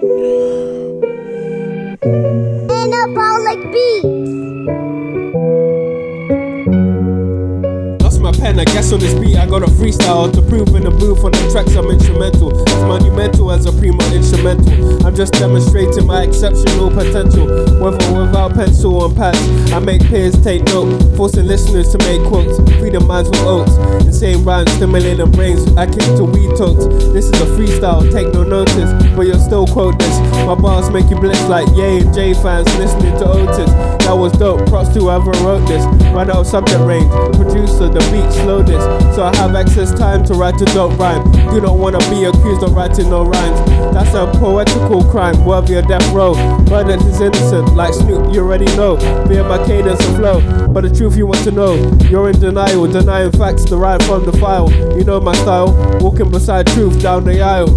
Anabolic Beatz. Lost my pen, I guess on this beat I got a freestyle to prove in the booth on the tracks I'm instrumental. It's monumental as a primo instrumental. I'm just demonstrating my exceptional potential. With or without pencil and pads, I make peers take note, forcing listeners to make quotes. Feeding minds with oats, insane rhymes, stimulating brains. I kick to weed talks. This is a freestyle, take no notice, but you'll still quote this. My bars make you blitz like Ye and Jay fans listening to Otis. That was dope, props to whoever wrote this. Run out of subject range, producer, the beat, slow this. So I have excess time to write a dope rhyme. Do not wanna be accused of writing no rhymes. That's a poetical crime, worthy of death row. Murder is innocent, like Snoop, you already know. Via my cadence and flow. But the truth you want to know, you're in denial, denying facts derived from the file. You know my style, walking beside truth down the aisle.